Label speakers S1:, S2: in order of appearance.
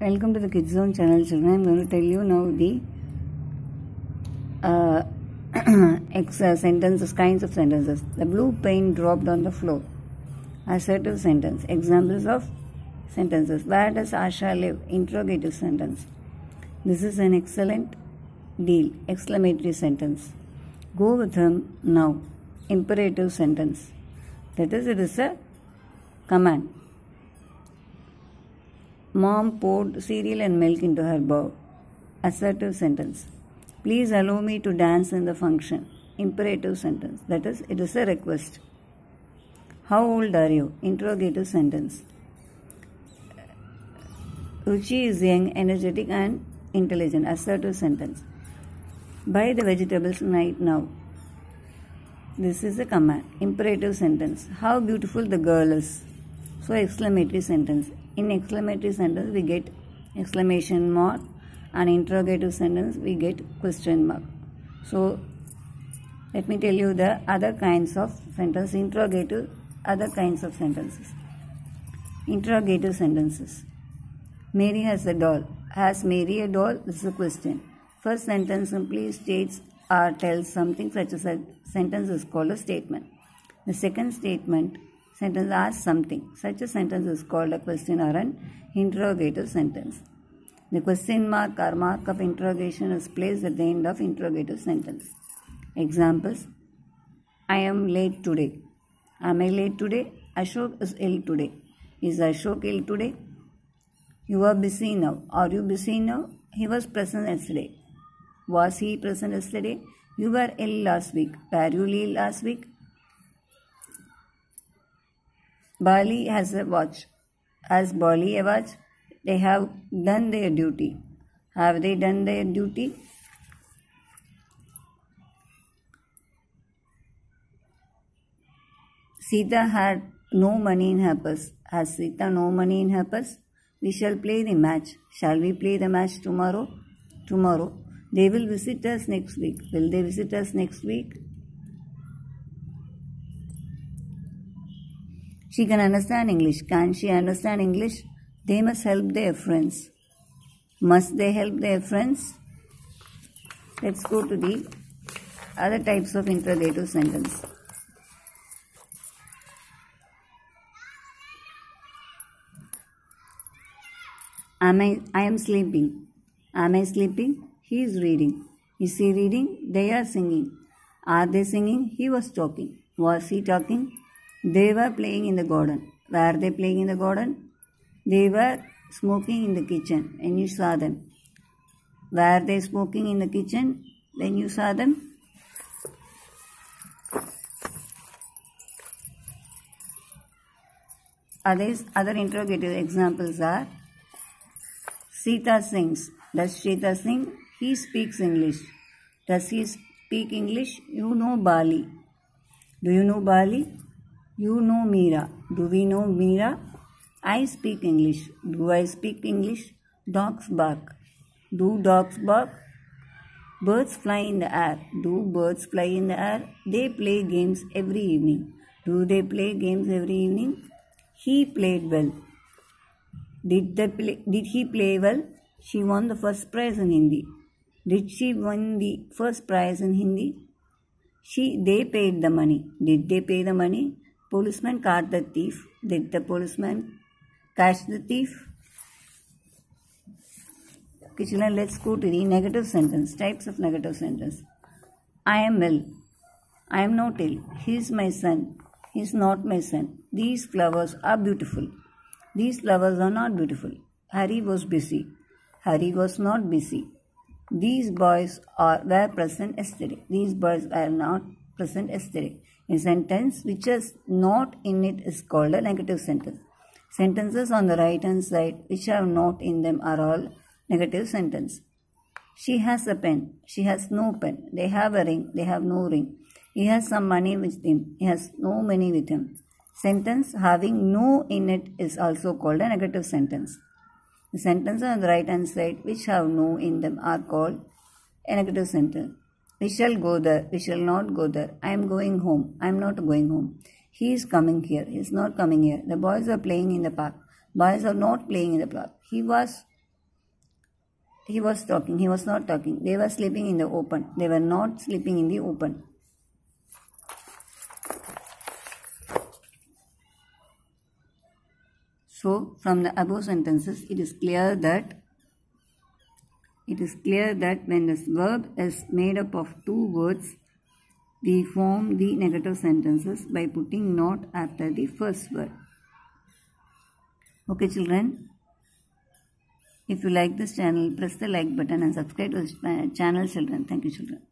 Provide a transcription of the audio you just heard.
S1: Welcome to the Kids Zone channel, children. I'm going to tell you now the uh, uh, sentences, kinds of sentences. The blue pen dropped on the floor. Assertive sentence. Examples of sentences. Where does Asha live? Interrogative sentence. This is an excellent deal. Exclamatory sentence. Go with him now. Imperative sentence. That is, it is a command. Mom poured cereal and milk into her bowl. Assertive sentence. Please allow me to dance in the function. Imperative sentence. That is, it is a request. How old are you? Interrogative sentence. Ruchi is young, energetic, and intelligent. Assertive sentence. Buy the vegetables right now. This is a command. Imperative sentence. How beautiful the girl is. So, exclamatory sentence. In exclamatory sentence, we get exclamation mark, and interrogative sentence, we get question mark. So, let me tell you the other kinds of sentence. Interrogative, other kinds of sentences. Interrogative sentences. Mary has a doll. Has Mary a doll? This is a question. First sentence simply states or tells something such as a sentence is called a statement. The second statement sentence asks something. Such a sentence is called a question or an interrogative sentence. The question mark or mark of interrogation is placed at the end of interrogative sentence. Examples I am late today. Am I late today? Ashok is ill today. Is Ashok ill today? You are busy now. Are you busy now? He was present yesterday. Was he present yesterday? You were ill last week. Were you ill last week? Bali has a watch. Has Bali a watch? They have done their duty. Have they done their duty? Sita had no money in her purse. Has Sita no money in her purse? We shall play the match. Shall we play the match tomorrow? Tomorrow. They will visit us next week. Will they visit us next week? She can understand English. Can she understand English? They must help their friends. Must they help their friends? Let's go to the other types of interrogative sentence. Am I, I am sleeping. Am I sleeping? He is reading. Is he reading? They are singing. Are they singing? He was talking. Was he talking? They were playing in the garden. Were they playing in the garden? They were smoking in the kitchen and you saw them. Were they smoking in the kitchen when you saw them? Others, other interrogative examples are Sita sings. Does Sita sing? He speaks English. Does he speak English? You know Bali. Do you know Bali? You know Meera. Do we know Meera? I speak English. Do I speak English? Dogs bark. Do dogs bark? Birds fly in the air. Do birds fly in the air? They play games every evening. Do they play games every evening? He played well. Did, they play, did he play well? She won the first prize in Hindi. Did she win the first prize in Hindi? She they paid the money. Did they pay the money? Policeman caught the thief. Did the policeman catch the thief? Okay, children, let's go to the negative sentence. Types of negative sentence. I am ill. I am not ill. He is my son. He is not my son. These flowers are beautiful. These flowers are not beautiful. Harry was busy. Harry was not busy. These boys are, were present yesterday. These boys were not present yesterday. A sentence which is not in it is called a negative sentence. Sentences on the right hand side which have not in them are all negative sentence. She has a pen. She has no pen. They have a ring. They have no ring. He has some money with him. He has no money with him. Sentence having no in it is also called a negative sentence. The sentences on the right hand side which have no in them are called a negative sentence. We shall go there. We shall not go there. I am going home. I am not going home. He is coming here. He is not coming here. The boys are playing in the park. Boys are not playing in the park. He was he was talking. He was not talking. They were sleeping in the open. They were not sleeping in the open. So, from the above sentences, it is clear that it is clear that when this verb is made up of two words, we form the negative sentences by putting not after the first word. Okay, children. If you like this channel, press the like button and subscribe to this uh, channel, children. Thank you, children.